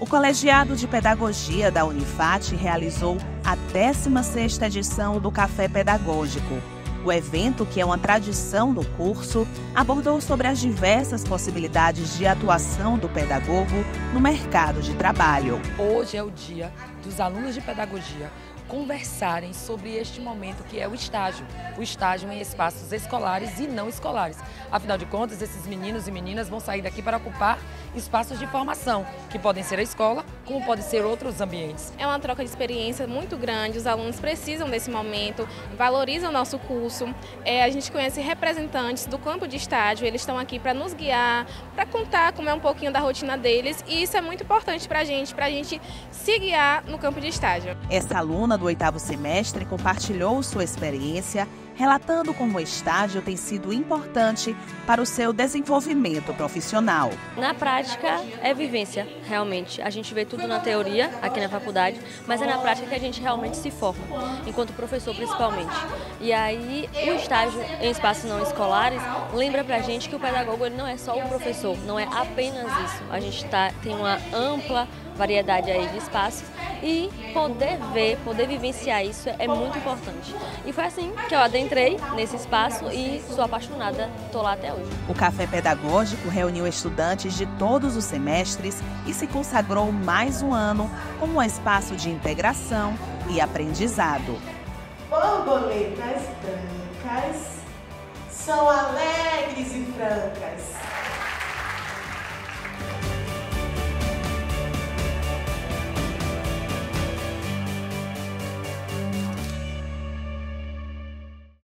O Colegiado de Pedagogia da Unifat realizou a 16ª edição do Café Pedagógico. O evento, que é uma tradição do curso, abordou sobre as diversas possibilidades de atuação do pedagogo no mercado de trabalho. Hoje é o dia dos alunos de pedagogia conversarem sobre este momento que é o estágio, o estágio em espaços escolares e não escolares. Afinal de contas, esses meninos e meninas vão sair daqui para ocupar espaços de formação, que podem ser a escola, como podem ser outros ambientes. É uma troca de experiência muito grande, os alunos precisam desse momento, valorizam o nosso curso. É, a gente conhece representantes do campo de estágio, eles estão aqui para nos guiar, para contar como é um pouquinho da rotina deles e isso é muito importante para a gente, para a gente se guiar no campo de estágio. Essa aluna do oitavo semestre compartilhou sua experiência, relatando como o estágio tem sido importante para o seu desenvolvimento profissional. Na prática, é vivência, realmente. A gente vê tudo na teoria, aqui na faculdade, mas é na prática que a gente realmente se forma, enquanto professor principalmente. E aí, o estágio em espaços não escolares lembra pra gente que o pedagogo ele não é só o professor, não é apenas isso. A gente tá, tem uma ampla variedade aí de espaços e poder ver, poder vivenciar isso é muito importante. E foi assim que eu adentrei nesse espaço e sou apaixonada, estou lá até hoje. O Café Pedagógico reuniu estudantes de todos os semestres e se consagrou mais um ano como um espaço de integração e aprendizado. Borboletas brancas são alegres e francas.